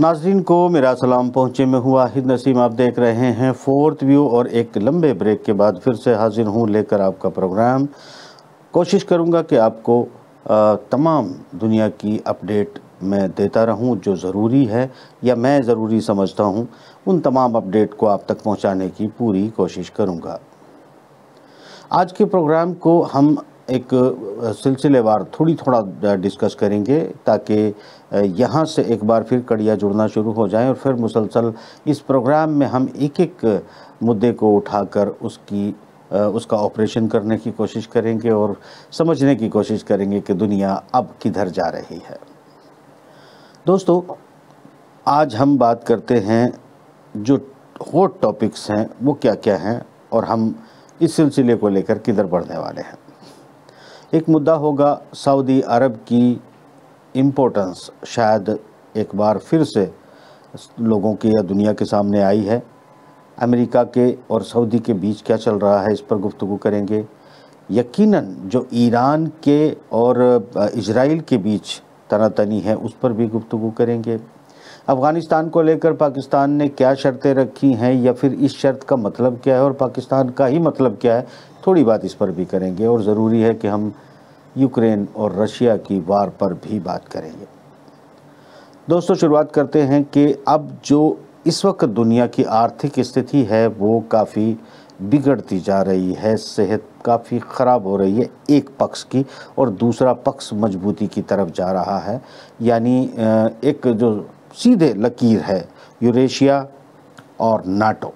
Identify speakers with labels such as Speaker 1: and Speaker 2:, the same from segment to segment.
Speaker 1: नाजरीन को मेरा सलाम पहुँचे में हुआ हिद नसीम, आप देख रहे हैं फोर्थ व्यू और एक लंबे ब्रेक के बाद फिर से हाजिर हूँ लेकर आपका प्रोग्राम। कोशिश करूँगा कि आपको तमाम दुनिया की अपडेट मैं देता रहूँ जो ज़रूरी है या मैं ज़रूरी समझता हूँ, उन तमाम अपडेट को आप तक पहुँचाने की पूरी कोशिश करूँगा। आज के प्रोग्राम को हम एक सिलसिलेवार थोड़ी थोड़ा डिस्कस करेंगे ताकि यहाँ से एक बार फिर कड़िया जुड़ना शुरू हो जाए और फिर मुसलसल इस प्रोग्राम में हम एक एक मुद्दे को उठाकर उसकी उसका ऑपरेशन करने की कोशिश करेंगे और समझने की कोशिश करेंगे कि दुनिया अब किधर जा रही है। दोस्तों, आज हम बात करते हैं जो हॉट टॉपिक्स हैं, वो क्या क्या हैं और हम इस सिलसिले को लेकर किधर बढ़ने वाले हैं। एक मुद्दा होगा सऊदी अरब की इम्पोर्टेंस शायद एक बार फिर से लोगों के या दुनिया के सामने आई है। अमेरिका के और सऊदी के बीच क्या चल रहा है इस पर गुफ्तु करेंगे। यकीनन जो ईरान के और इसराइल के बीच तनातनी है, उस पर भी गुफ्तु करेंगे। अफ़गानिस्तान को लेकर पाकिस्तान ने क्या शर्तें रखी हैं या फिर इस शर्त का मतलब क्या है और पाकिस्तान का ही मतलब क्या है, थोड़ी बात इस पर भी करेंगे और ज़रूरी है कि हम यूक्रेन और रशिया की वार पर भी बात करेंगे। दोस्तों, शुरुआत करते हैं कि अब जो इस वक्त दुनिया की आर्थिक स्थिति है, वो काफ़ी बिगड़ती जा रही है। सेहत काफ़ी ख़राब हो रही है एक पक्ष की और दूसरा पक्ष मजबूती की तरफ़ जा रहा है। यानी एक जो सीधे लकीर है, यूरेशिया और नाटो।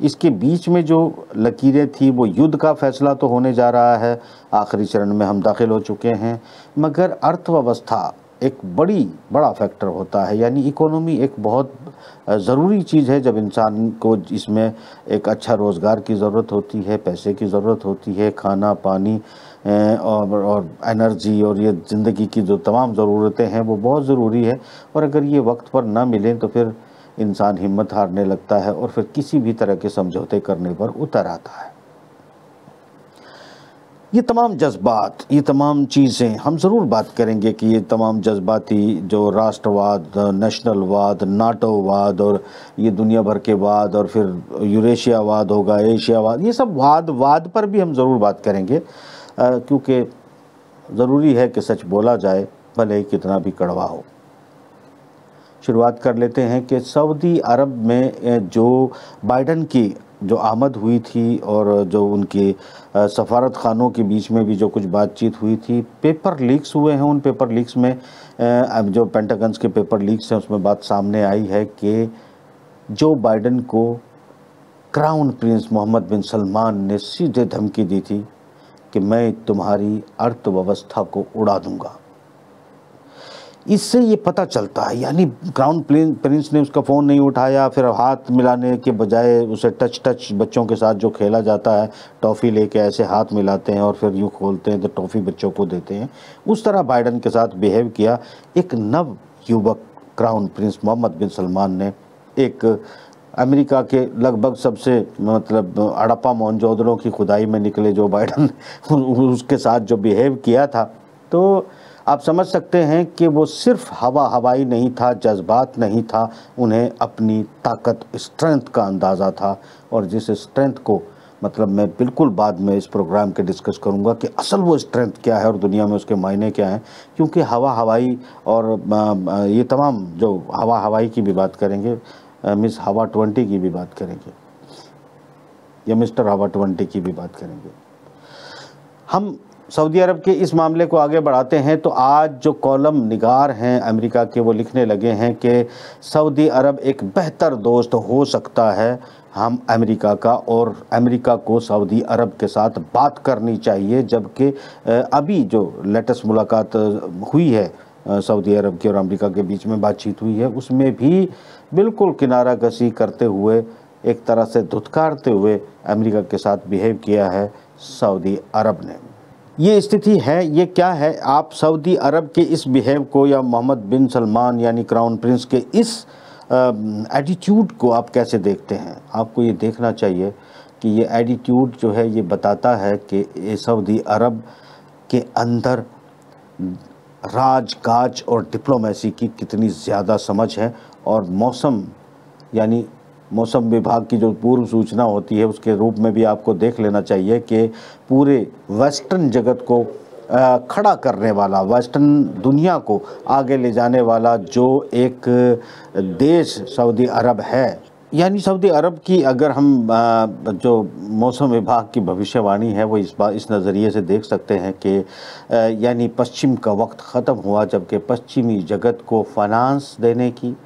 Speaker 1: इसके बीच में जो लकीरें थी, वो युद्ध का फैसला तो होने जा रहा है। आखिरी चरण में हम दाखिल हो चुके हैं। मगर अर्थव्यवस्था एक बड़ी, बड़ा फैक्टर होता है। यानी इकोनॉमी एक बहुत ज़रूरी चीज़ है जब इंसान को इसमें एक अच्छा रोज़गार की ज़रूरत होती है, पैसे की ज़रूरत होती है, खाना, पानी और और एनर्जी और ये ज़िंदगी की जो तमाम ज़रूरतें हैं, वो बहुत ज़रूरी है। और अगर ये वक्त पर ना मिलें तो फिर इंसान हिम्मत हारने लगता है और फिर किसी भी तरह के समझौते करने पर उतर आता है। ये तमाम जज्बात, ये तमाम चीज़ें, हम ज़रूर बात करेंगे कि ये तमाम जज्बाती जो राष्ट्रवाद, नेशनलवाद, नाटोवाद और ये दुनिया भर के वाद और फिर यूरेशियावाद होगा, एशियावाद, ये सब वाद वाद पर भी हम ज़रूर बात करेंगे क्योंकि ज़रूरी है कि सच बोला जाए, भले ही कितना भी कड़वा हो। शुरुआत कर लेते हैं कि सऊदी अरब में जो बाइडन की, जो आमद हुई थी और जो उनके सफारत खानों के बीच में भी जो कुछ बातचीत हुई थी, पेपर लीक्स हुए हैं उन पेपर लीक्स में। जो पेंटागन्स के पेपर लीक्स हैं, उसमें बात सामने आई है कि जो बाइडन को crown prince Mohammed bin Salman ने सीधे धमकी दी थी कि मैं तुम्हारी अर्थव्यवस्था को उड़ा दूँगा। इससे ये पता चलता है, यानी क्राउन प्रिंस ने उसका फ़ोन नहीं उठाया, फिर हाथ मिलाने के बजाय उसे टच टच बच्चों के साथ जो खेला जाता है टॉफ़ी लेके ऐसे हाथ मिलाते हैं और फिर यूँ खोलते हैं तो टॉफ़ी बच्चों को देते हैं। उस तरह बाइडन के साथ बिहेव किया एक नव युवक crown prince Mohammed bin Salman ने। एक अमेरिका के लगभग सबसे मतलब अड़प्पा मोहनजोदड़ों की खुदाई में निकले जो बाइडन उसके साथ जो बिहेव किया था। तो आप समझ सकते हैं कि वो सिर्फ़ हवा, हवाई नहीं था, जज्बात नहीं था, उन्हें अपनी ताकत स्ट्रेंथ का अंदाज़ा था। और जिस स्ट्रेंथ को मतलब मैं बिल्कुल बाद में इस प्रोग्राम के डिस्कस करूँगा कि असल वो स्ट्रेंथ क्या है और दुनिया में उसके मायने क्या हैं, क्योंकि हवा, हवाई और ये तमाम जो हवा, हवाई की भी बात करेंगे मिस हवा ट्वेंटी की भी बात करेंगे, या मिस्टर हवा ट्वेंटी की भी बात करेंगे। हम सऊदी अरब के इस मामले को आगे बढ़ाते हैं तो आज जो कॉलम निगार हैं अमेरिका के, वो लिखने लगे हैं कि सऊदी अरब एक बेहतर दोस्त हो सकता है हम अमेरिका का, और अमेरिका को सऊदी अरब के साथ बात करनी चाहिए, जबकि अभी जो लेटेस्ट मुलाकात हुई है सऊदी अरब की और अमेरिका के बीच में बातचीत हुई है, उसमें भी बिल्कुल किनारा कसी करते हुए, एक तरह से धुतकारते हुए अमेरिका के साथ बिहेव किया है सऊदी अरब ने। ये स्थिति है, ये क्या है? आप सऊदी अरब के इस बिहेव को या मोहम्मद बिन सलमान यानी क्राउन प्रिंस के इस एटीट्यूड को आप कैसे देखते हैं? आपको ये देखना चाहिए कि ये एटीट्यूड जो है, ये बताता है कि सऊदी अरब के अंदर राजकाज और डिप्लोमेसी की कितनी ज़्यादा समझ है और मौसम, यानी मौसम विभाग की जो पूर्व सूचना होती है, उसके रूप में भी आपको देख लेना चाहिए कि पूरे वेस्टर्न जगत को खड़ा करने वाला, वेस्टर्न दुनिया को आगे ले जाने वाला जो एक देश सऊदी अरब है। यानी सऊदी अरब की अगर हम जो मौसम विभाग की भविष्यवाणी है, वो इस बात इस नज़रिए से देख सकते हैं कि यानी पश्चिम का वक्त ख़त्म हुआ, जबकि पश्चिमी जगत को फाइनेंस देने की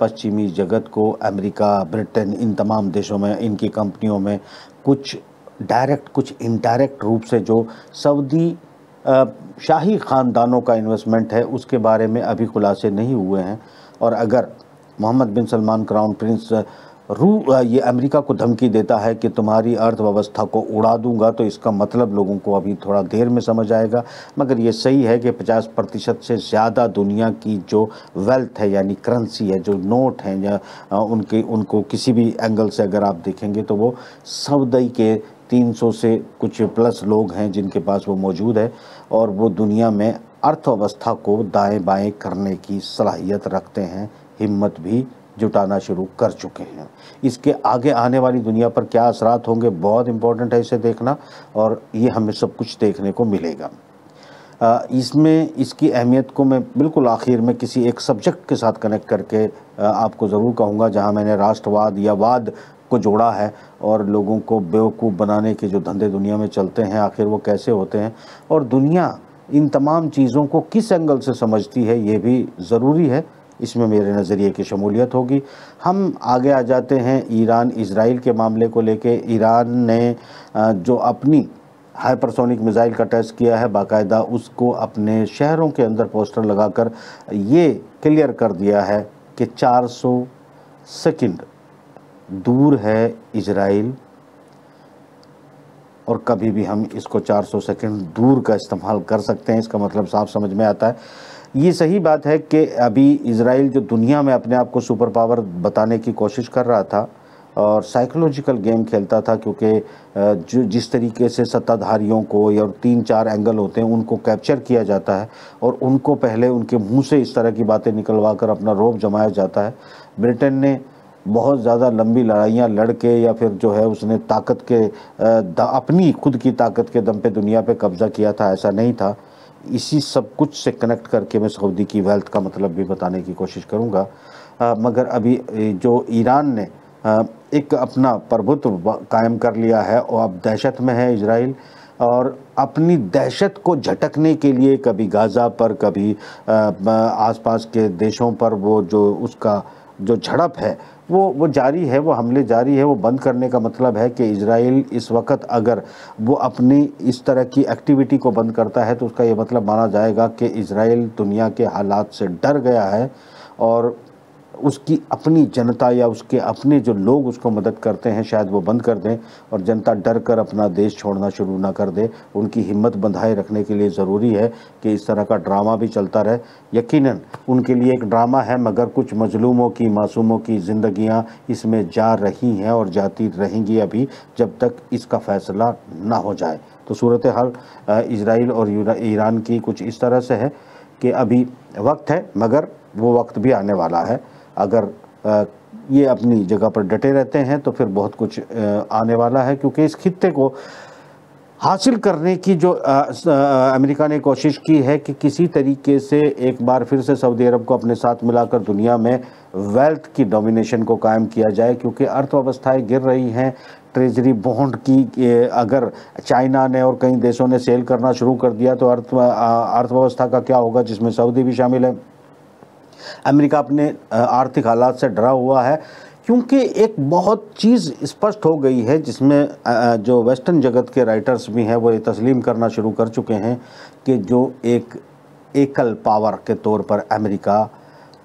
Speaker 1: पश्चिमी जगत को अमेरिका, ब्रिटेन, इन तमाम देशों में, इनकी कंपनियों में कुछ डायरेक्ट, कुछ इनडायरेक्ट रूप से जो सऊदी शाही ख़ानदानों का इन्वेस्टमेंट है, उसके बारे में अभी खुलासे नहीं हुए हैं। और अगर Mohammed bin Salman crown prince रू ये अमेरिका को धमकी देता है कि तुम्हारी अर्थव्यवस्था को उड़ा दूँगा तो इसका मतलब लोगों को अभी थोड़ा देर में समझ आएगा। मगर ये सही है कि 50 प्रतिशत से ज़्यादा दुनिया की जो वेल्थ है, यानी करेंसी है, जो नोट हैं, या उनके, उनको किसी भी एंगल से अगर आप देखेंगे तो वो सऊदी के 300 से कुछ प्लस लोग हैं जिनके पास वो मौजूद है, और वो दुनिया में अर्थव्यवस्था को दाएँ बाएँ करने की सलाहियत रखते हैं, हिम्मत भी जुटाना शुरू कर चुके हैं। इसके आगे आने वाली दुनिया पर क्या असरात होंगे, बहुत इम्पोर्टेंट है इसे देखना और ये हमें सब कुछ देखने को मिलेगा। इसमें, इसकी अहमियत को मैं बिल्कुल आखिर में किसी एक सब्जेक्ट के साथ कनेक्ट करके आपको ज़रूर कहूँगा, जहाँ मैंने राष्ट्रवाद या वाद को जोड़ा है और लोगों को बेवकूफ़ बनाने के जो धंधे दुनिया में चलते हैं, आखिर वो कैसे होते हैं और दुनिया इन तमाम चीज़ों को किस एंगल से समझती है, ये भी ज़रूरी है। इसमें मेरे नज़रिए की शमूलियत होगी। हम आगे आ जाते हैं ईरान इसराइल के मामले को लेके। ईरान ने जो अपनी हाइपरसोनिक मिज़ाइल का टेस्ट किया है बाकायदा, उसको अपने शहरों के अंदर पोस्टर लगाकर ये क्लियर कर दिया है कि 400 सेकंड दूर है इसराइल और कभी भी हम इसको 400 सेकंड दूर का इस्तेमाल कर सकते हैं। इसका मतलब साफ़ समझ में आता है। ये सही बात है कि अभी इसराइल जो दुनिया में अपने आप को सुपर पावर बताने की कोशिश कर रहा था और साइकोलॉजिकल गेम खेलता था क्योंकि जो जिस तरीके से सत्ताधारियों को या तीन चार एंगल होते हैं, उनको कैप्चर किया जाता है और उनको पहले उनके मुँह से इस तरह की बातें निकलवा कर अपना रोब जमाया जाता है। ब्रिटेन ने बहुत ज़्यादा लंबी लड़ाइयाँ लड़ के या फिर जो है उसने ताकत के अपनी खुद की ताकत के दम पे दुनिया पे कब्ज़ा किया था, ऐसा नहीं था। इसी सब कुछ से कनेक्ट करके मैं सऊदी की वेल्थ का मतलब भी बताने की कोशिश करूँगा। मगर अभी जो ईरान ने एक अपना प्रभुत्व कायम कर लिया है और अब दहशत में है इसराइल और अपनी दहशत को झटकने के लिए कभी गाज़ा पर, कभी आसपास के देशों पर वो जो उसका जो झड़प है, वो वो जारी है, वो हमले जारी है, वो बंद करने का मतलब है कि इसराइल इस वक्त अगर वो अपनी इस तरह की एक्टिविटी को बंद करता है तो उसका ये मतलब माना जाएगा कि इसराइल दुनिया के हालात से डर गया है और उसकी अपनी जनता या उसके अपने जो लोग उसको मदद करते हैं, शायद वो बंद कर दें और जनता डर कर अपना देश छोड़ना शुरू ना कर दे। उनकी हिम्मत बंधाए रखने के लिए ज़रूरी है कि इस तरह का ड्रामा भी चलता रहे। यकीनन, उनके लिए एक ड्रामा है, मगर कुछ मजलूमों की, मासूमों की ज़िंदगियाँ इसमें जा रही हैं और जाती रहेंगी अभी जब तक इसका फ़ैसला ना हो जाए। तो सूरत हाल इसराइल और ईरान की कुछ इस तरह से है कि अभी वक्त है, मगर वो वक्त भी आने वाला है। अगर ये अपनी जगह पर डटे रहते हैं तो फिर बहुत कुछ आने वाला है, क्योंकि इस खत्े को हासिल करने की जो अमेरिका ने कोशिश की है कि किसी तरीके से एक बार फिर से सऊदी अरब को अपने साथ मिलाकर दुनिया में वेल्थ की डोमिनेशन को कायम किया जाए, क्योंकि अर्थव्यवस्थाएँ गिर रही हैं, ट्रेजरी बॉन्ड की अगर चाइना ने और कई देशों ने सेल करना शुरू कर दिया तो अर्थ अर्थव्यवस्था का क्या होगा, जिसमें सऊदी भी शामिल है? अमेरिका अपने आर्थिक हालात से डरा हुआ है, क्योंकि एक बहुत चीज़ स्पष्ट हो गई है जिसमें जो वेस्टर्न जगत के राइटर्स भी हैं, वो ये तस्लीम करना शुरू कर चुके हैं कि जो एक एकल पावर के तौर पर अमेरिका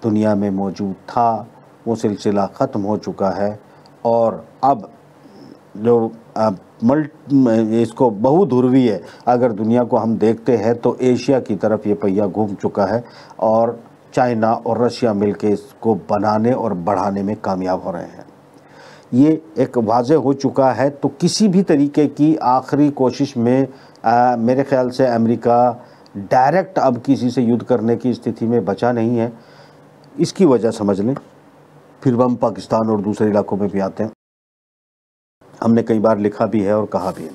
Speaker 1: दुनिया में मौजूद था, वो सिलसिला ख़त्म हो चुका है और अब जो मल्ट इसको बहुध्रुवी है, अगर दुनिया को हम देखते हैं तो एशिया की तरफ़ ये पहिया घूम चुका है और चाइना और रशिया मिलकर इसको बनाने और बढ़ाने में कामयाब हो रहे हैं। ये एक वाज हो चुका है तो किसी भी तरीके की आखिरी कोशिश में आ, मेरे ख्याल से अमेरिका डायरेक्ट अब किसी से युद्ध करने की स्थिति में बचा नहीं है। इसकी वजह समझ लें फिर हम पाकिस्तान और दूसरे इलाकों में भी आते हैं। हमने कई बार लिखा भी है और कहा भी है।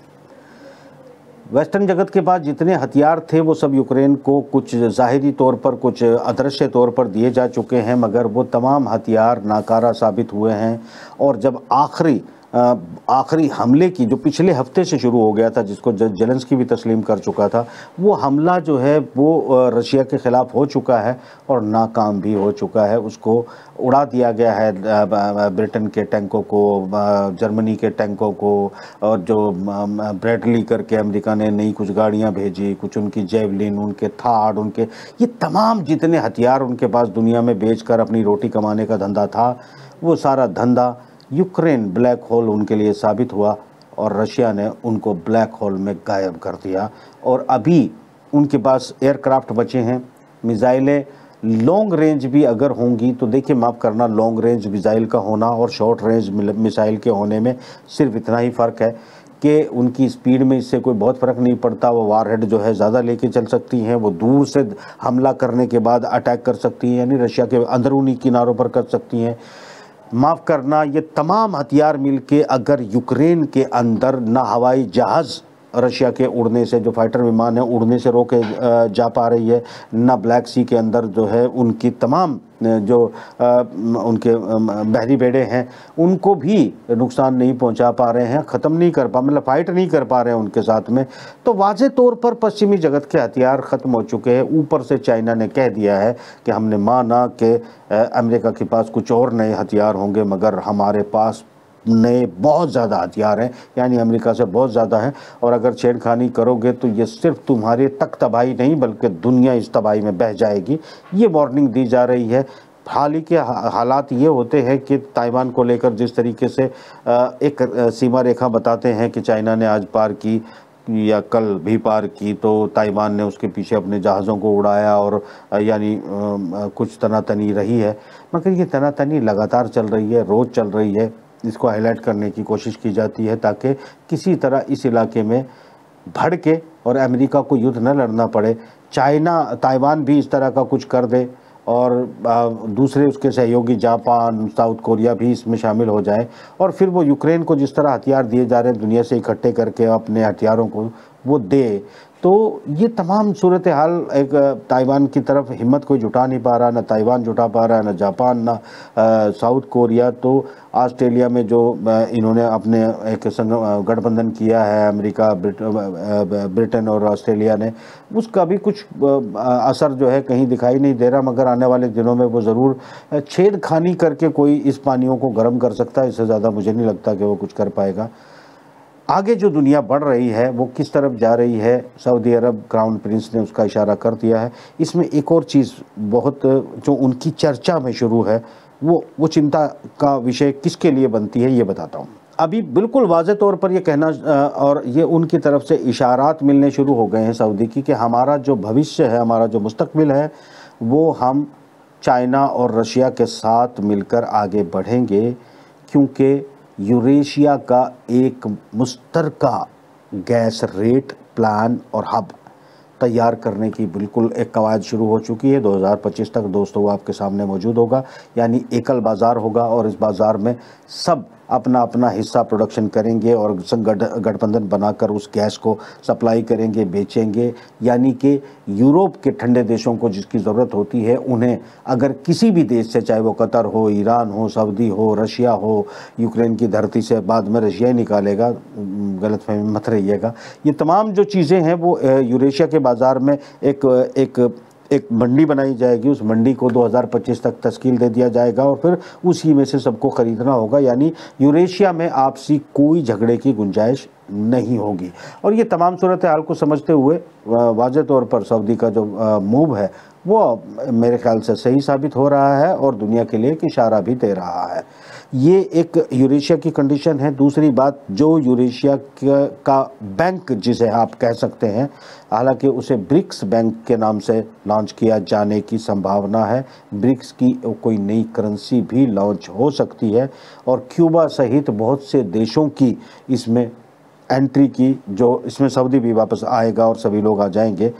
Speaker 1: वेस्टर्न जगत के पास जितने हथियार थे, वो सब यूक्रेन को कुछ ज़ाहिरी तौर पर, कुछ अदृश्य तौर पर दिए जा चुके हैं, मगर वो तमाम हथियार नाकारा साबित हुए हैं। और जब आखिरी आखिरी हमले की जो पिछले हफ़्ते से शुरू हो गया था, जिसको जेलेंस की भी तस्लीम कर चुका था, वो हमला जो है, वो रशिया के ख़िलाफ़ हो चुका है और नाकाम भी हो चुका है। उसको उड़ा दिया गया है ब्रिटेन के टैंकों को जर्मनी के टैंकों को और जो ब्रेडली करके अमेरिका ने नई कुछ गाड़ियाँ भेजी, कुछ उनकी जेवलिन, उनके थाड, उनके, ये तमाम जितने हथियार उनके पास दुनिया में बेच कर अपनी रोटी कमाने का धंधा था, वो सारा धंधा यूक्रेन ब्लैक होल उनके लिए साबित हुआ और रशिया ने उनको ब्लैक होल में गायब कर दिया। और अभी उनके पास एयरक्राफ्ट बचे हैं। मिज़ाइलें लॉन्ग रेंज भी अगर होंगी तो देखिए, माफ़ करना, लॉन्ग रेंज मिज़ाइल का होना और शॉर्ट रेंज मिसाइल के होने में सिर्फ़ इतना ही फ़र्क है कि उनकी स्पीड में इससे कोई बहुत फ़र्क नहीं पड़ता। वो वार जो है ज़्यादा लेके चल सकती हैं, वो दूर से हमला करने के बाद अटैक कर सकती हैं, यानी रशिया के अंदरूनी किनारों पर कर सकती हैं। माफ़ करना ये तमाम हथियार मिलके अगर यूक्रेन के अंदर ना हवाई जहाज़ रशिया के उड़ने से, जो फाइटर विमान है, उड़ने से रोके जा पा रही है। ना ब्लैक सी के अंदर जो है, उनकी तमाम जो उनके बहरी बेड़े हैं, उनको भी नुकसान नहीं पहुँचा पा रहे हैं, ख़त्म नहीं कर पा मतलब फ़ाइट नहीं कर पा रहे हैं उनके साथ में। तो वाज तौर पर पश्चिमी जगत के हथियार ख़त्म हो चुके हैं। ऊपर से चाइना ने कह दिया है कि हमने माना कि अमेरिका के पास कुछ और नए हथियार होंगे, मगर हमारे पास नए, बहुत ज़्यादा हथियार हैं। यानी अमेरिका से बहुत ज़्यादा हैं। और अगर छेड़खानी करोगे तो ये सिर्फ़ तुम्हारे तक तबाही नहीं, बल्कि दुनिया इस तबाही में बह जाएगी। ये वार्निंग दी जा रही है। हाल ही के हालात ये होते हैं कि ताइवान को लेकर जिस तरीके से एक सीमा रेखा बताते हैं कि चाइना ने आज पार की या कल भी पार की तो ताइवान ने उसके पीछे अपने जहाज़ों को उड़ाया और यानी कुछ तनातनी रही है। मगर ये तनातनी लगातार चल रही है, रोज़ चल रही है। इसको हाईलाइट करने की कोशिश की जाती है ताकि किसी तरह इस इलाके में भड़ के और अमेरिका को युद्ध न लड़ना पड़े। चाइना, ताइवान भी इस तरह का कुछ कर दे और दूसरे उसके सहयोगी जापान, साउथ कोरिया भी इसमें शामिल हो जाए। और फिर वो यूक्रेन को जिस तरह हथियार दिए जा रहे हैं दुनिया से इकट्ठे करके अपने हथियारों को वो दे। तो ये तमाम सूरत हाल एक ताइवान की तरफ़ हिम्मत कोई जुटा नहीं पा रहा, ना ताइवान जुटा पा रहा है ना जापान, ना साउथ कोरिया। तो ऑस्ट्रेलिया में जो इन्होंने अपने एक गठबंधन किया है, अमेरिका ब्रिटेन और ऑस्ट्रेलिया ने, उसका भी कुछ असर जो है कहीं दिखाई नहीं दे रहा, मगर आने वाले दिनों में वो ज़रूर छेड़खानी करके कोई इस पानियों को गर्म कर सकता है, इससे ज़्यादा मुझे नहीं लगता कि वो कुछ कर पाएगा। आगे जो दुनिया बढ़ रही है, वो किस तरफ़ जा रही है, सऊदी अरब क्राउन प्रिंस ने उसका इशारा कर दिया है। इसमें एक और चीज़ बहुत, जो उनकी चर्चा में शुरू है, वो वो चिंता का विषय किसके लिए बनती है, ये बताता हूँ। अभी बिल्कुल वाज तौर पर ये कहना और ये उनकी तरफ़ से इशारात मिलने शुरू हो गए हैं सऊदी की, कि हमारा जो भविष्य है, हमारा जो मुस्तकबिल है, वो हम चाइना और रशिया के साथ मिलकर आगे बढ़ेंगे, क्योंकि यूरेशिया का एक मुश्तर गैस रेट प्लान और हब तैयार करने की बिल्कुल एक कवायद शुरू हो चुकी है। 2025 तक दोस्तों वो आपके सामने मौजूद होगा, यानी एकल बाज़ार होगा और इस बाज़ार में सब अपना अपना हिस्सा प्रोडक्शन करेंगे और गठबंधन बनाकर उस गैस को सप्लाई करेंगे, बेचेंगे। यानी कि यूरोप के ठंडे देशों को जिसकी ज़रूरत होती है, उन्हें अगर किसी भी देश से, चाहे वो कतर हो, ईरान हो, सऊदी हो, रशिया हो, यूक्रेन की धरती से बाद में रशिया ही निकालेगा, गलत फहमी मत रहिएगा। ये तमाम जो चीज़ें हैं, वो यूरेशिया के बाज़ार में एक एक एक मंडी बनाई जाएगी, उस मंडी को 2025 तक तश्कील दे दिया जाएगा और फिर उसी में से सबको ख़रीदना होगा। यानी यूरेशिया में आपसी कोई झगड़े की गुंजाइश नहीं होगी। और ये तमाम सूरत हाल को समझते हुए वाज तौर पर सऊदी का जो मूव है, वो मेरे ख्याल से सही साबित हो रहा है और दुनिया के लिए एक इशारा भी दे रहा है। ये एक यूरेशिया की कंडीशन है। दूसरी बात, जो यूरेशिया का बैंक जिसे आप कह सकते हैं, हालाँकि उसे ब्रिक्स बैंक के नाम से लॉन्च किया जाने की संभावना है। ब्रिक्स की कोई नई करेंसी भी लॉन्च हो सकती है। और क्यूबा सहित बहुत से देशों की इसमें एंट्री की, जो इसमें सऊदी भी वापस आएगा और सभी लोग आ जाएँगे।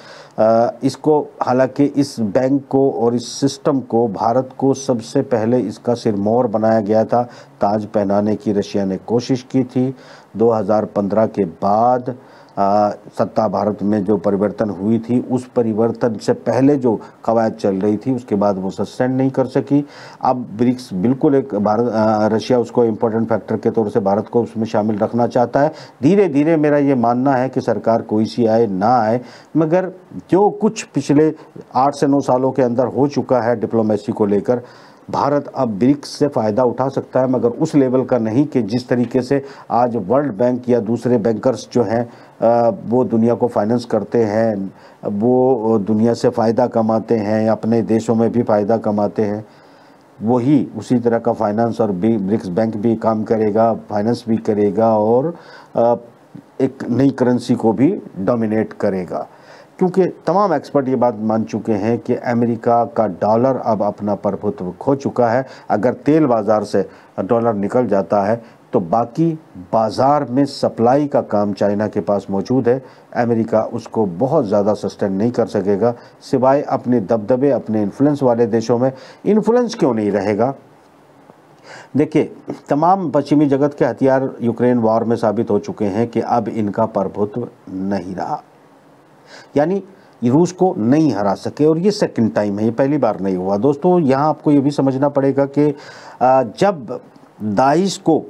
Speaker 1: इसको हालाँकि इस बैंक को और इस सिस्टम को भारत को सबसे पहले इसका सिरमौर बनाया गया था। ताज पहनाने की रशिया ने कोशिश की थी। 2015 के बाद सत्ता भारत में जो परिवर्तन हुई थी, उस परिवर्तन से पहले जो कवायद चल रही थी, उसके बाद वो सस्टेंड नहीं कर सकी। अब ब्रिक्स बिल्कुल एक भारत रशिया उसको इम्पोर्टेंट फैक्टर के तौर से भारत को उसमें शामिल रखना चाहता है। धीरे धीरे मेरा ये मानना है कि सरकार कोई सी आए, ना आए, मगर जो कुछ पिछले आठ से नौ सालों के अंदर हो चुका है डिप्लोमेसी को लेकर, भारत अब ब्रिक्स से फ़ायदा उठा सकता है, मगर उस लेवल का नहीं कि जिस तरीके से आज वर्ल्ड बैंक या दूसरे बैंकर्स जो हैं वो दुनिया को फाइनेंस करते हैं, वो दुनिया से फ़ायदा कमाते हैं, अपने देशों में भी फ़ायदा कमाते हैं, वही उसी तरह का फाइनेंस और ब्रिक्स बैंक भी काम करेगा फाइनेंस भी करेगा और एक नई करेंसी को भी डोमिनेट करेगा। क्योंकि तमाम एक्सपर्ट ये बात मान चुके हैं कि अमेरिका का डॉलर अब अपना प्रभुत्व खो चुका है। अगर तेल बाज़ार से डॉलर निकल जाता है तो बाकी बाज़ार में सप्लाई का काम चाइना के पास मौजूद है। अमेरिका उसको बहुत ज़्यादा सस्टेन नहीं कर सकेगा, सिवाय अपने दबदबे, अपने इन्फ्लुएंस वाले देशों में। इन्फ्लुएंस क्यों नहीं रहेगा? देखिए, तमाम पश्चिमी जगत के हथियार यूक्रेन वॉर में साबित हो चुके हैं कि अब इनका प्रभुत्व नहीं रहा। यानी रूस को नहीं हरा सके, और ये सेकंड टाइम है, ये पहली बार नहीं हुआ। दोस्तों, यहाँ आपको ये भी समझना पड़ेगा कि जब दाइश को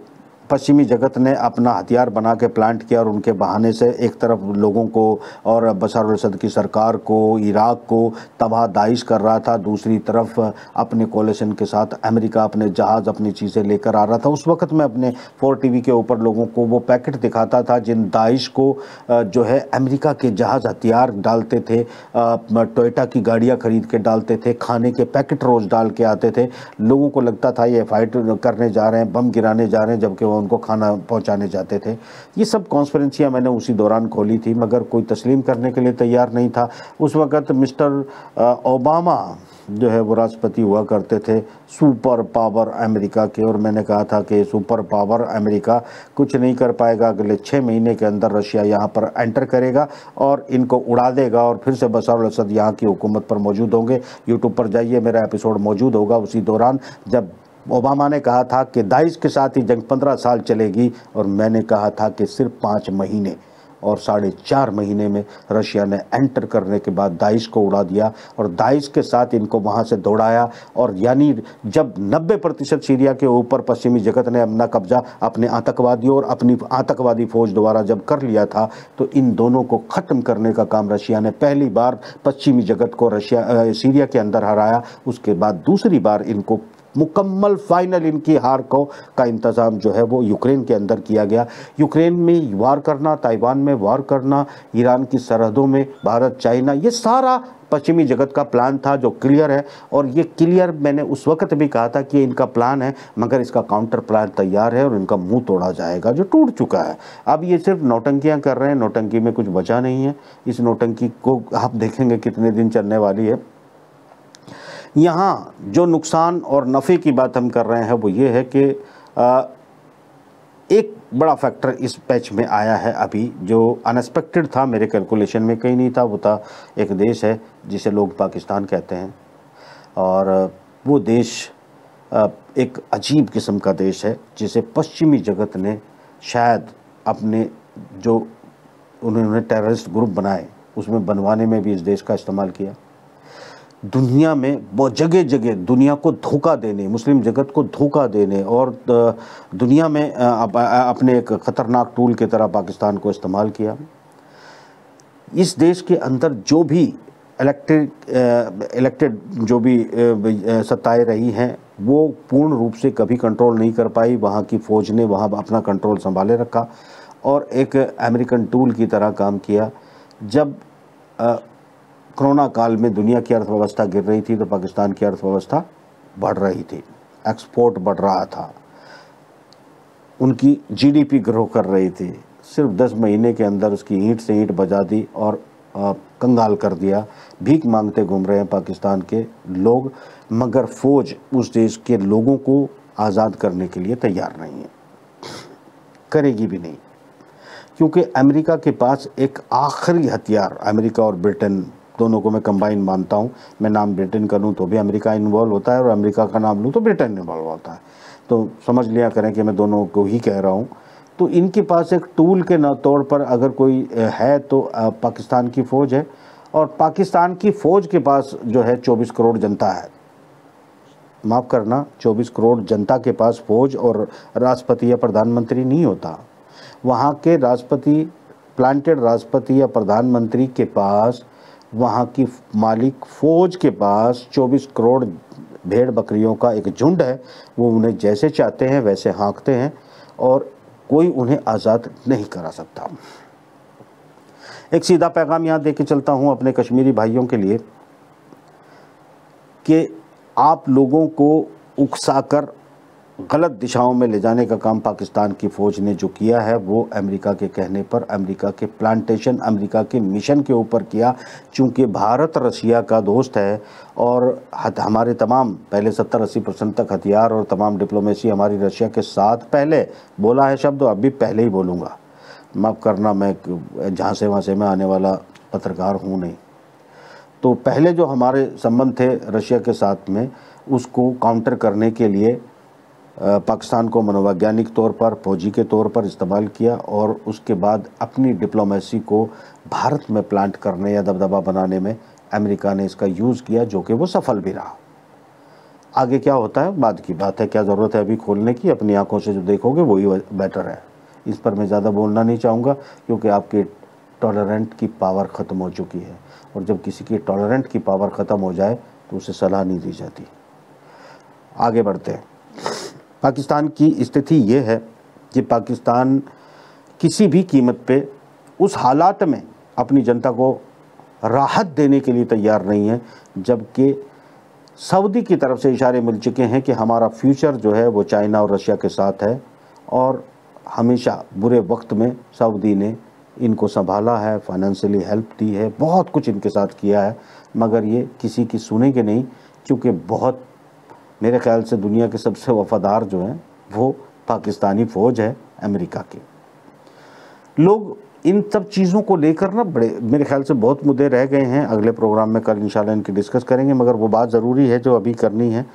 Speaker 1: पश्चिमी जगत ने अपना हथियार बना के प्लांट किया और उनके बहाने से एक तरफ़ लोगों को और बशर असद की सरकार को, इराक को तबाह दाइश कर रहा था। दूसरी तरफ़ अपने कोलेशन के साथ अमेरिका अपने जहाज़, अपनी चीज़ें लेकर आ रहा था। उस वक्त मैं अपने फोर टीवी के ऊपर लोगों को वो पैकेट दिखाता था जिन दाइश को जो है अमेरिका के जहाज़ हथियार डालते थे टोयटा की गाड़ियाँ खरीद के डालते थे, खाने के पैकेट रोज़ डाल के आते थे। लोगों को लगता था ये फाइट करने जा रहे हैं, बम गिराने जा रहे हैं, जबकि वो उनको खाना पहुँचाने जाते थे। ये सब कॉन्फ्रेंसियाँ मैंने उसी दौरान खोली थी, मगर कोई तस्लीम करने के लिए तैयार नहीं था। उस वक़्त मिस्टर ओबामा जो है वो राष्ट्रपति हुआ करते थे, सुपर पावर अमेरिका के। और मैंने कहा था कि सुपर पावर अमेरिका कुछ नहीं कर पाएगा, अगले छः महीने के अंदर रशिया यहाँ पर एंटर करेगा और इनको उड़ा देगा और फिर से बसार असद यहाँ की हुकूमत पर मौजूद होंगे। यूट्यूब पर जाइए, मेरा एपिसोड मौजूद होगा उसी दौरान, जब ओबामा ने कहा था कि दाइश के साथ ही जंग पंद्रह साल चलेगी और मैंने कहा था कि सिर्फ़ पाँच महीने और साढ़े चार महीने में रशिया ने एंटर करने के बाद दाइश को उड़ा दिया और दाइश के साथ इनको वहाँ से दौड़ाया और यानी जब 90 प्रतिशत सीरिया के ऊपर पश्चिमी जगत ने अपना कब्जा, अपने आतंकवादियों और अपनी आतंकवादी फौज द्वारा जब कर लिया था तो इन दोनों को ख़त्म करने का काम रशिया ने पहली बार पश्चिमी जगत को रशिया सीरिया के अंदर हराया, उसके बाद दूसरी बार इनको मुकम्मल फाइनल इनकी हार को का इंतज़ाम जो है वो यूक्रेन के अंदर किया गया। यूक्रेन में वार करना, ताइवान में वार करना, ईरान की सरहदों में, भारत, चाइना, ये सारा पश्चिमी जगत का प्लान था जो क्लियर है। और ये क्लियर मैंने उस वक्त भी कहा था कि इनका प्लान है, मगर इसका काउंटर प्लान तैयार है और इनका मुँह तोड़ा जाएगा जो टूट चुका है। अब ये सिर्फ़ नौटंकियाँ कर रहे हैं, नौटंकी में कुछ बचा नहीं है। इस नौटंकी को आप देखेंगे कितने दिन चलने वाली है। यहाँ जो नुकसान और नफ़े की बात हम कर रहे हैं वो ये है कि एक बड़ा फैक्टर इस पैच में आया है अभी, जो अनएक्सपेक्टेड था मेरे कैलकुलेशन में, कहीं नहीं था, वो था एक देश है, जिसे लोग पाकिस्तान कहते हैं। और, वो देश एक अजीब किस्म का देश है, जिसे पश्चिमी जगत ने शायद अपने जो उन्होंने टेररिस्ट ग्रुप बनाए, उसमें बनवाने में भी इस देश का इस्तेमाल किया। दुनिया में बहुत जगह जगह दुनिया को धोखा देने, मुस्लिम जगत को धोखा देने और दुनिया में अपने एक ख़तरनाक टूल की तरह पाकिस्तान को इस्तेमाल किया। इस देश के अंदर जो भी इलेक्टेड इलेक्टेड जो भी सत्ताएँ रही हैं, वो पूर्ण रूप से कभी कंट्रोल नहीं कर पाई। वहाँ की फ़ौज ने वहाँ अपना कंट्रोल संभाले रखा और एक अमेरिकन टूल की तरह काम किया। जब कोरोना काल में दुनिया की अर्थव्यवस्था गिर रही थी तो पाकिस्तान की अर्थव्यवस्था बढ़ रही थी। एक्सपोर्ट बढ़ रहा था। उनकी जीडीपी ग्रो कर रही थी। सिर्फ़ दस महीने के अंदर उसकी ईंट से ईंट बजा दी और कंगाल कर दिया। भीख मांगते घूम रहे हैं पाकिस्तान के लोग, मगर फौज उस देश के लोगों को आज़ाद करने के लिए तैयार नहीं है। करेगी भी नहीं। क्योंकि अमेरिका के पास एक आखिरी हथियार, अमेरिका और ब्रिटेन दोनों को मैं कंबाइन मानता हूँ। मैं नाम ब्रिटेन का लूँ तो भी अमेरिका इन्वॉल्व होता है और अमेरिका का नाम लूँ तो ब्रिटेन इन्वॉल्व होता है। तो समझ लिया करें कि मैं दोनों को ही कह रहा हूँ। तो इनके पास एक टूल के तौर पर अगर कोई है तो पाकिस्तान की फ़ौज है और पाकिस्तान की फ़ौज के पास जो है 24 करोड़ जनता है। माफ़ करना 24 करोड़ जनता के पास फ़ौज और राष्ट्रपति या प्रधानमंत्री नहीं होता। वहाँ के राष्ट्रपति प्लांटेड राष्ट्रपति या प्रधानमंत्री के पास वहाँ की मालिक फ़ौज के पास 24 करोड़ भेड़ बकरियों का एक झुंड है। वो उन्हें जैसे चाहते हैं, वैसे हाँकते हैं और कोई उन्हें आज़ाद नहीं करा सकता। एक सीधा पैगाम यहाँ दे के चलता हूँ अपने कश्मीरी भाइयों के लिए कि आप लोगों को उकसाकर गलत दिशाओं में ले जाने का काम पाकिस्तान की फ़ौज ने जो किया है, वो अमेरिका के कहने पर, अमेरिका के प्लांटेशन अमेरिका के मिशन के ऊपर किया। चूँकि भारत रशिया का दोस्त है और हमारे तमाम, पहले सत्तर अस्सी परसेंट तक हथियार और तमाम डिप्लोमेसी हमारी रशिया के साथ पहले बोला है शब्द, अब भी पहले ही बोलूँगा। माफ़ करना, मैं जहाँ से वहाँ से मैं आने वाला पत्रकार हूँ नहीं। तो पहले जो हमारे संबंध थे रशिया के साथ में, उसको काउंटर करने के लिए पाकिस्तान को मनोवैज्ञानिक तौर पर, फौजी के तौर पर इस्तेमाल किया और उसके बाद अपनी डिप्लोमेसी को भारत में प्लांट करने या दबदबा बनाने में अमेरिका ने इसका यूज़ किया, जो कि वो सफल भी रहा। आगे क्या होता है? बाद की बात है, क्या ज़रूरत है अभी खोलने की? अपनी आँखों से जो देखोगे, वही बेटर है। इस पर मैं ज़्यादा बोलना नहीं चाहूँगा, क्योंकि आपके टॉलरेंट की पावर ख़त्म हो चुकी है। और जब किसी की टॉलरेंट की पावर ख़त्म हो जाए तो उसे सलाह नहीं दी जाती। आगे बढ़ते हैं। पाकिस्तान की स्थिति ये है कि पाकिस्तान किसी भी कीमत पे उस हालात में अपनी जनता को राहत देने के लिए तैयार नहीं है, जबकि सऊदी की तरफ़ से इशारे मिल चुके हैं कि हमारा फ्यूचर जो है वो चाइना और रशिया के साथ है और हमेशा बुरे वक्त में सऊदी ने इनको संभाला है फाइनेंशियली हेल्प दी है, बहुत कुछ इनके साथ किया है, मगर ये किसी की सुनेंगे नहीं, क्योंकि बहुत मेरे ख्याल से दुनिया के सबसे वफादार जो हैं, वो पाकिस्तानी फ़ौज है अमेरिका की। लोग इन सब चीज़ों को लेकर ना बड़े, मेरे ख्याल से बहुत मुद्दे रह गए हैं। अगले प्रोग्राम में कल इंशाल्लाह इनकी डिस्कस करेंगे, मगर वो बात ज़रूरी है जो अभी करनी है।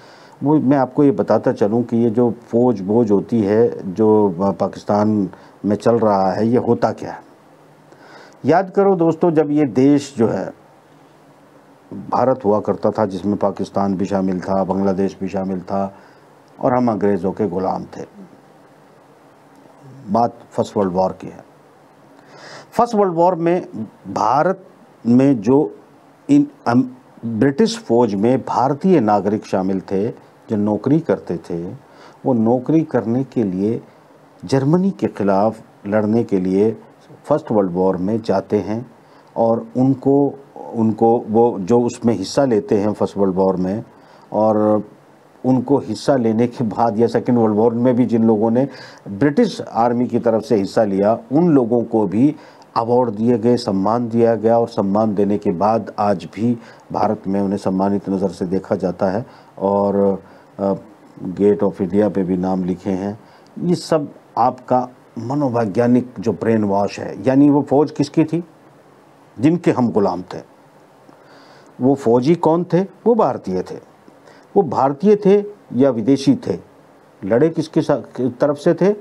Speaker 1: वो मैं आपको ये बताता चलूँ कि ये जो फौज बोझ होती है, जो पाकिस्तान में चल रहा है, ये होता क्या है? याद करो दोस्तों, जब ये देश जो है भारत हुआ करता था, जिसमें पाकिस्तान भी शामिल था, बांग्लादेश भी शामिल था, और हम अंग्रेज़ों के ग़ुलाम थे। बात फ़र्स्ट वर्ल्ड वॉर की है। फ़र्स्ट वर्ल्ड वॉर में भारत में जो इन ब्रिटिश फ़ौज में भारतीय नागरिक शामिल थे, जो नौकरी करते थे, वो नौकरी करने के लिए जर्मनी के ख़िलाफ़ लड़ने के लिए फ़र्स्ट वर्ल्ड वॉर में जाते हैं, और उनको उनको वो जो उसमें हिस्सा लेते हैं फ़र्स्ट वर्ल्ड वॉर में, और उनको हिस्सा लेने के बाद या सेकेंड वर्ल्ड वॉर में भी जिन लोगों ने ब्रिटिश आर्मी की तरफ़ से हिस्सा लिया, उन लोगों को भी अवार्ड दिए गए, सम्मान दिया गया, और सम्मान देने के बाद आज भी भारत में उन्हें सम्मानित नज़र से देखा जाता है। और गेट ऑफ़ इंडिया पे भी नाम लिखे हैं। ये सब आपका मनोवैज्ञानिक जो ब्रेन वॉश है, यानी वो फ़ौज किसकी थी? जिनके हम गुलाम थे। वो फौजी कौन थे? वो भारतीय थे। वो भारतीय थे या विदेशी थे? लड़े किसके तरफ़ से थे?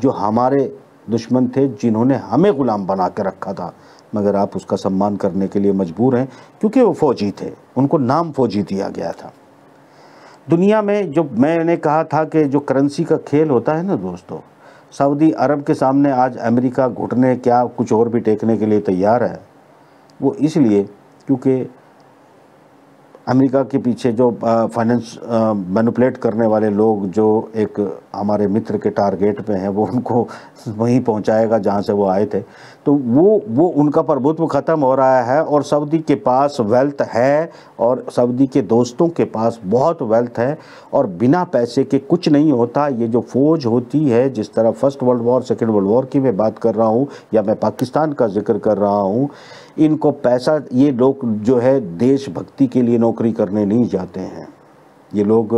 Speaker 1: जो हमारे दुश्मन थे, जिन्होंने हमें ग़ुलाम बना के रखा था। मगर आप उसका सम्मान करने के लिए मजबूर हैं, क्योंकि वो फ़ौजी थे। उनको नाम फ़ौजी दिया गया था। दुनिया में जो मैंने कहा था कि जो करेंसी का खेल होता है ना दोस्तों सऊदी अरब के सामने आज अमेरिका घुटने, क्या कुछ और भी टेकने के लिए तैयार है? वो इसलिए क्योंकि अमेरिका के पीछे जो फाइनेंस मैनुपलेट करने वाले लोग जो एक हमारे मित्र के टारगेट पे हैं, वो उनको वहीं पहुंचाएगा जहाँ से वो आए थे। तो वो वो उनका प्रभुत्व ख़त्म हो रहा है और सऊदी के पास वेल्थ है और सऊदी के दोस्तों के पास बहुत वेल्थ है और बिना पैसे के कुछ नहीं होता। ये जो फ़ौज होती है, जिस तरह first world war second world war की मैं बात कर रहा हूँ या मैं पाकिस्तान का ज़िक्र कर रहा हूँ, इनको पैसा, ये लोग जो है देशभक्ति के लिए नौकरी करने नहीं जाते हैं। ये लोग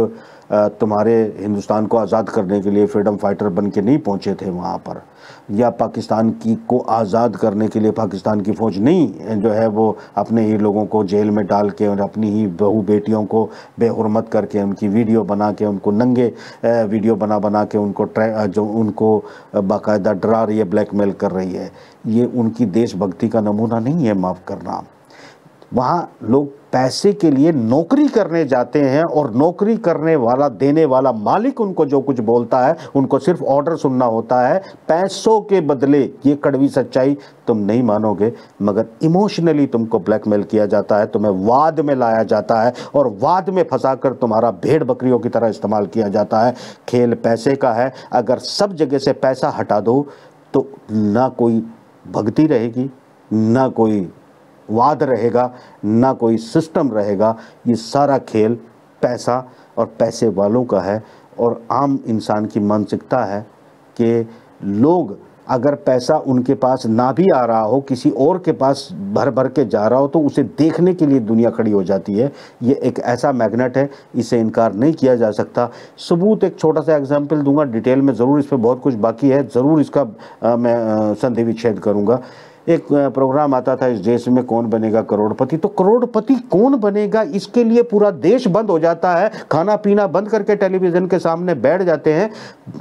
Speaker 1: तुम्हारे हिंदुस्तान को आज़ाद करने के लिए फ्रीडम फाइटर बन के नहीं पहुँचे थे वहाँ पर। या पाकिस्तान की को आज़ाद करने के लिए पाकिस्तान की फ़ौज नहीं जो है वो अपने ही लोगों को जेल में डाल के और अपनी ही बहू बेटियों को बेहरमत करके, उनकी वीडियो बना के, उनको नंगे वीडियो बना बना के उनको जो उनको बाकायदा डरा रही है, ब्लैकमेल कर रही है। ये उनकी देशभक्ति का नमूना नहीं है माफ़ करना। वहाँ लोग पैसे के लिए नौकरी करने जाते हैं और नौकरी करने वाला, देने वाला मालिक उनको जो कुछ बोलता है, उनको सिर्फ़ ऑर्डर सुनना होता है, पैसों के बदले ये कड़वी सच्चाई तुम नहीं मानोगे, मगर इमोशनली तुमको ब्लैकमेल किया जाता है, तुम्हें वाद में लाया जाता है और वाद में फंसाकर तुम्हारा भेड़ बकरियों की तरह इस्तेमाल किया जाता है। खेल पैसे का है, अगर सब जगह से पैसा हटा दो तो ना कोई भगती रहेगी, ना कोई वाद रहेगा ना कोई सिस्टम रहेगा। ये सारा खेल पैसा और पैसे वालों का है और आम इंसान की मानसिकता है कि लोग अगर पैसा उनके पास ना भी आ रहा हो किसी और के पास भर भर के जा रहा हो तो उसे देखने के लिए दुनिया खड़ी हो जाती है। ये एक ऐसा मैग्नेट है इसे इनकार नहीं किया जा सकता। सबूत एक छोटा सा एग्ज़ाम्पल दूँगा डिटेल में ज़रूर इस पर बहुत कुछ बाकी है ज़रूर इसका आ, मैं संधि विच्छेद करूँगा। एक प्रोग्राम आता था इस देश में कौन बनेगा करोड़पति। तो करोड़पति कौन बनेगा? इसके लिए पूरा देश बंद हो जाता है। खाना पीना बंद करके टेलीविज़न के सामने बैठ जाते हैं।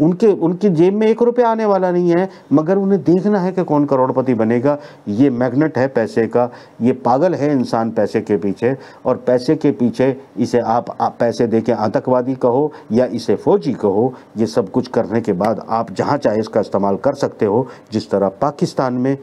Speaker 1: उनके उनकी जेब में एक रुपया आने वाला नहीं है मगर उन्हें देखना है कि कौन करोड़पति बनेगा। ये मैग्नेट है पैसे का। ये पागल है इंसान पैसे के पीछे। और पैसे के पीछे इसे आप, आप पैसे दे के आतंकवादी कहो या इसे फौजी कहो ये सब कुछ करने के बाद आप जहाँ चाहे इसका इस्तेमाल कर सकते हो जिस तरह पाकिस्तान में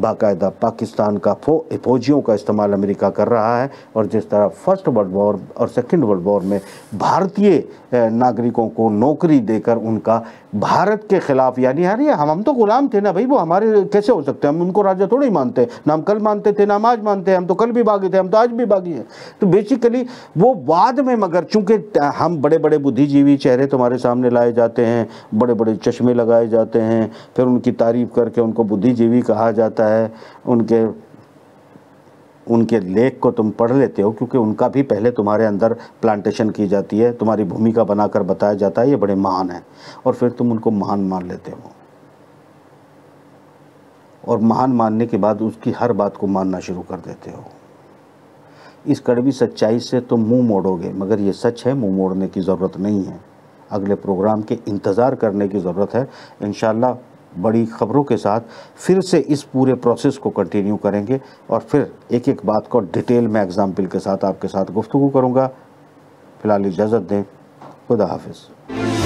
Speaker 1: बाकायदा पाकिस्तान का फो, फौजियों का इस्तेमाल अमेरिका कर रहा है और जिस तरह फ़र्स्ट वर्ल्ड वॉर और सेकेंड वर्ल्ड वॉर में भारतीय नागरिकों को नौकरी देकर उनका भारत के खिलाफ, यानी यार ये हम हम तो गुलाम थे ना भाई, वो हमारे कैसे हो सकते हैं? हम उनको राजा थोड़ी मानते ना हम कल मानते थे, ना हम आज मानते हैं। हम तो कल भी बागी थे, हम तो आज भी बागी हैं। तो बेसिकली वो बाद में मगर, चूँकि हम बड़े बड़े बुद्धिजीवी चेहरे तुम्हारे सामने लाए जाते हैं बड़े बड़े चश्मे लगाए जाते हैं, फिर उनकी तारीफ़ करके उनको बुद्धिजीवी कहा जाता है, उनके उनके लेख को तुम पढ़ लेते हो, क्योंकि उनका भी पहले तुम्हारे अंदर प्लांटेशन की जाती है, तुम्हारी भूमिका बनाकर बताया जाता है, ये बड़े महान हैं। और फिर तुम उनको महान मान लेते हो। और महान मानने के बाद उसकी हर बात को मानना शुरू कर देते हो। इस कड़वी सच्चाई से तुम मुँह मोड़ोगे, मगर ये सच है, मुँह मोड़ने की ज़रूरत नहीं है। अगले प्रोग्राम के इंतज़ार करने की ज़रूरत है। इन बड़ी ख़बरों के साथ फिर से इस पूरे प्रोसेस को कंटिन्यू करेंगे और फिर एक एक बात को डिटेल में एग्ज़ाम्पल के साथ आपके साथ गुफ्तु करूँगा। फ़िलहाल इजाज़त दें। खुदा हाफिज़।